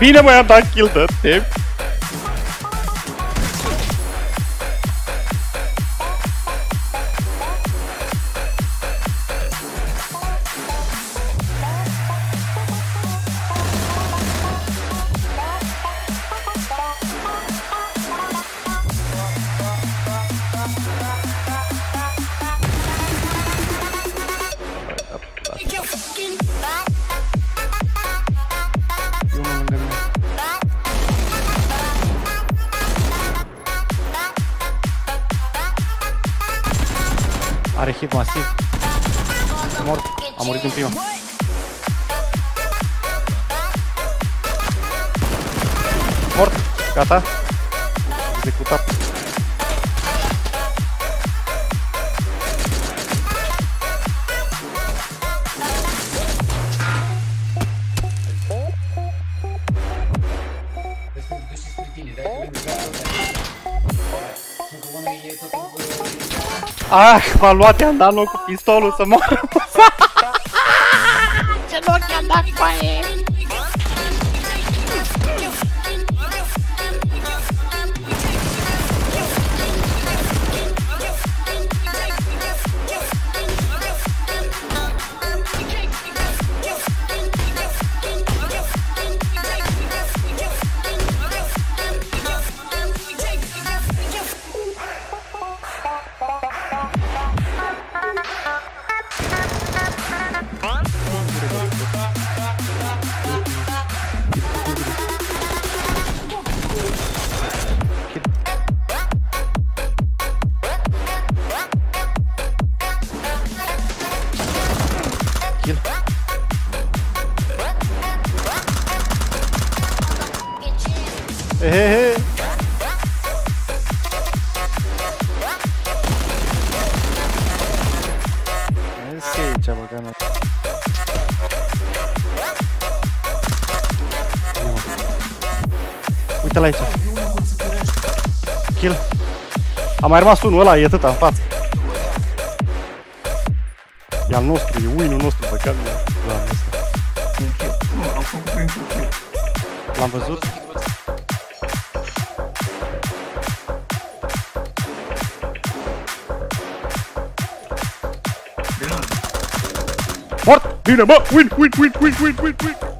Been a way I'm not killed, Are hit masiv. Mort. A murit în prima. Mort. Gata. Executat. Ah, m-a luat, i-am dat loc cu pistolul să moară. Ce loc i-am dat cu aia? Ei, Hehehe. Neyse hiç bakalım. Uite la aici. Kill. Am mai rămas unul lá, e atâta, în. E al nostru, e win-ul nostru, băgat mea. L-am ăsta. Am făcut pentru kill. L-am văzut. Bine, Mort! Bine, bă! Win, win, win, win, win, win, win!